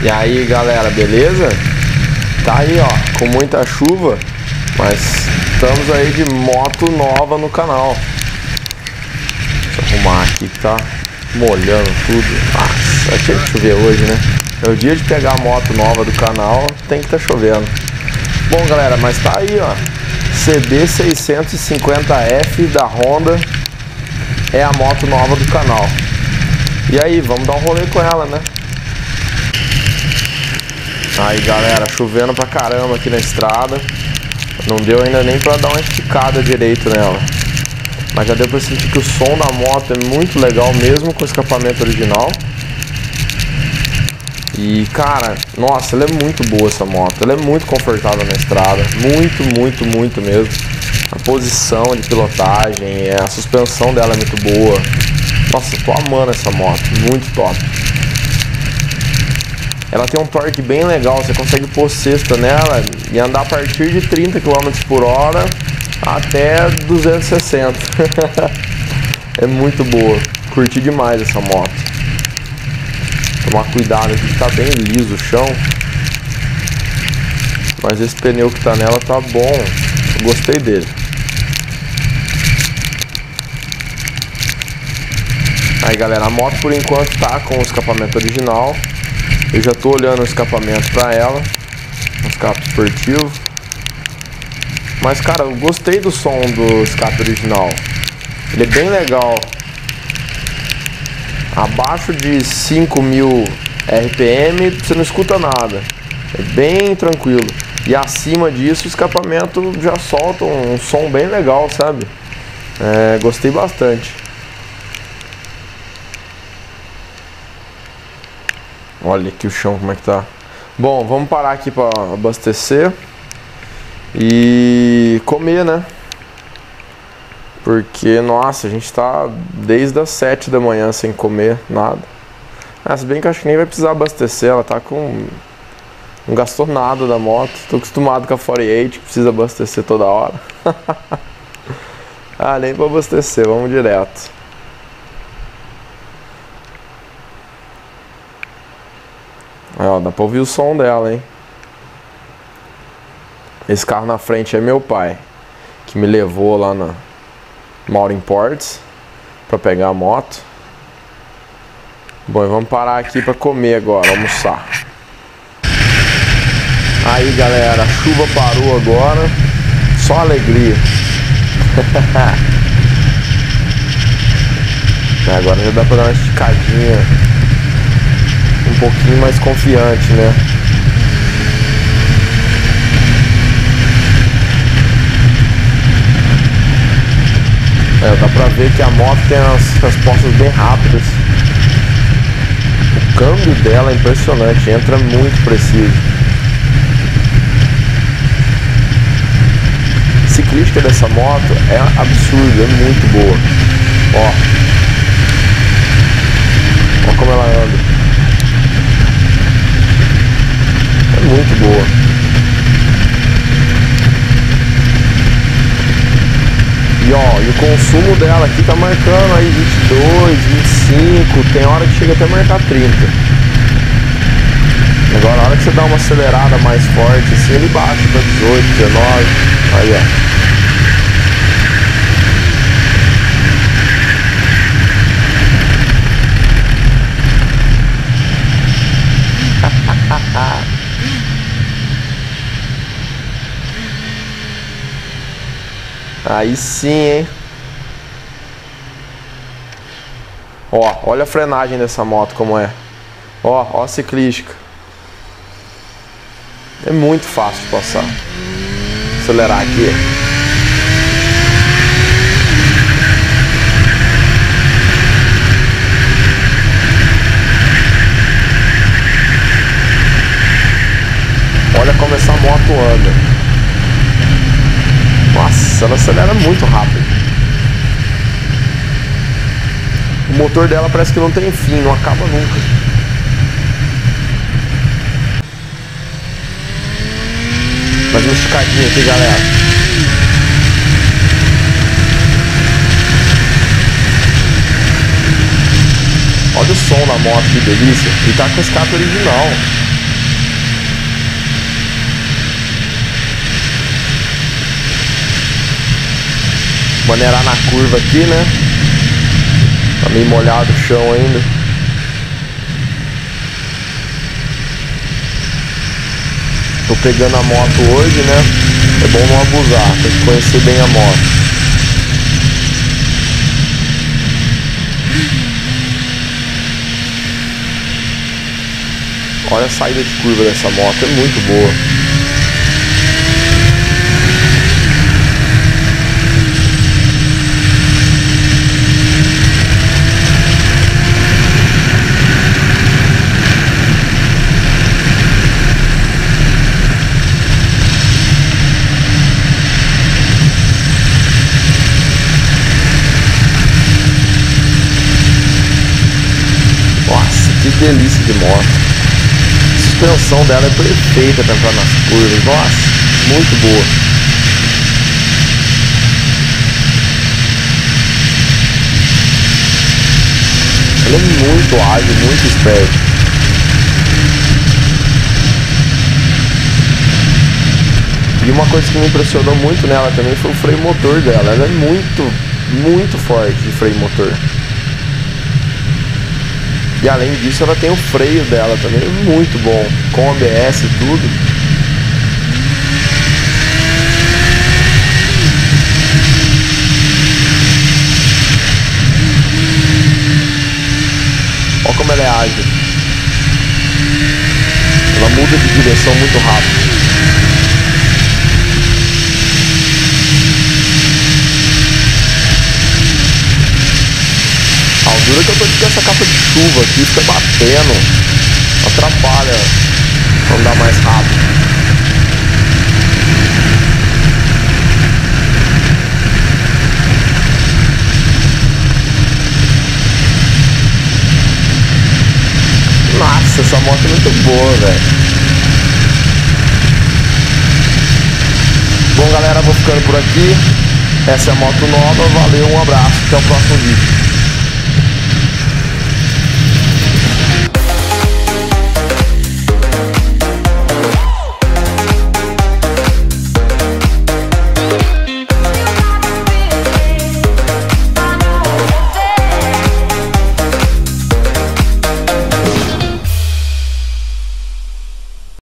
E aí galera, beleza? Tá aí ó, com muita chuva, mas estamos aí de moto nova no canal. Deixa eu arrumar aqui que tá molhando tudo. Nossa, ter que chover hoje, né? É o dia de pegar a moto nova do canal, tem que estar tá chovendo. Bom galera, mas tá aí ó, CB650F da Honda é a moto nova do canal. E aí, vamos dar um rolê com ela, né? Aí galera, chovendo pra caramba aqui na estrada. Não deu ainda nem pra dar uma esticada direito nela. Mas já deu pra sentir que o som da moto é muito legal mesmo com o escapamento original. E cara, nossa, ela é muito boa essa moto. Ela é muito confortável na estrada. Muito, muito, muito mesmo. A posição de pilotagem, a suspensão dela é muito boa. Nossa, tô amando essa moto. Muito top. Ela tem um torque bem legal, você consegue pôr cesta nela e andar a partir de 30 km por hora até 260. é muito boa, curti demais essa moto. Tomar cuidado aqui que tá bem liso o chão. Mas esse pneu que tá nela tá bom, eu gostei dele. Aí galera, a moto por enquanto tá com o escapamento original eu já estou olhando o escapamento para ela, um escape esportivo. Mas cara, eu gostei do som do escape original. Ele é bem legal. Abaixo de 5000 RPM você não escuta nada. É bem tranquilo. E acima disso o escapamento já solta um som bem legal, sabe? É, gostei bastante. Olha aqui o chão como é que tá. Bom, vamos parar aqui para abastecer e comer, né? Porque, nossa, a gente tá desde as 7 da manhã sem comer nada. Ah, se bem que acho que nem vai precisar abastecer, ela tá com. Não gastou nada da moto. Tô acostumado com a 48 que precisa abastecer toda hora. ah, nem pra abastecer, vamos direto. Ó, dá pra ouvir o som dela, hein? Esse carro na frente é meu pai, que me levou lá na Mauro Ports pra pegar a moto. Bom, vamos parar aqui pra comer agora, almoçar. Aí galera, a chuva parou agora, só alegria. agora já dá pra dar uma esticadinha um pouquinho mais confiante, né? É, dá pra ver que a moto tem as respostas bem rápidas. O câmbio dela é impressionante, entra muito preciso. A ciclística dessa moto é absurda, é muito boa. Ó. Ó como ela anda. Muito boa. E ó, e o consumo dela aqui tá marcando aí 22, 25, tem hora que chega até marcar 30. Agora na hora que você dá uma acelerada mais forte, assim ele baixa para 18, 19. Aí ó. Aí sim, hein? Ó, olha a frenagem dessa moto como é. Ó, ó a ciclística. É muito fácil de passar. Acelerar aqui. Olha como essa moto anda. Nossa, ela acelera muito rápido. O motor dela parece que não tem fim, não acaba nunca. Mais uma escadinha aqui, galera. Olha o som da moto, que delícia. E tá com escape original. Maneirar na curva aqui, né? Tá meio molhado o chão ainda. Tô pegando a moto hoje, né? É bom não abusar, tem que conhecer bem a moto. Olha a saída de curva dessa moto, é muito boa. que delícia de moto. A suspensão dela é perfeita para entrar nas curvas. Nossa, muito boa. Ela é muito ágil, muito esperta. E uma coisa que me impressionou muito nela também foi o freio motor dela. Ela é muito, muito forte de freio motor. E além disso, ela tem o freio dela também, muito bom, com ABS e tudo. Olha como ela é ágil. Ela muda de direção muito rápido. Dura que eu tô com essa capa de chuva aqui, fica batendo. Atrapalha andar mais rápido. Nossa, essa moto é muito boa, velho. Bom, galera, vou ficando por aqui. Essa é a moto nova. Valeu, um abraço. Até o próximo vídeo.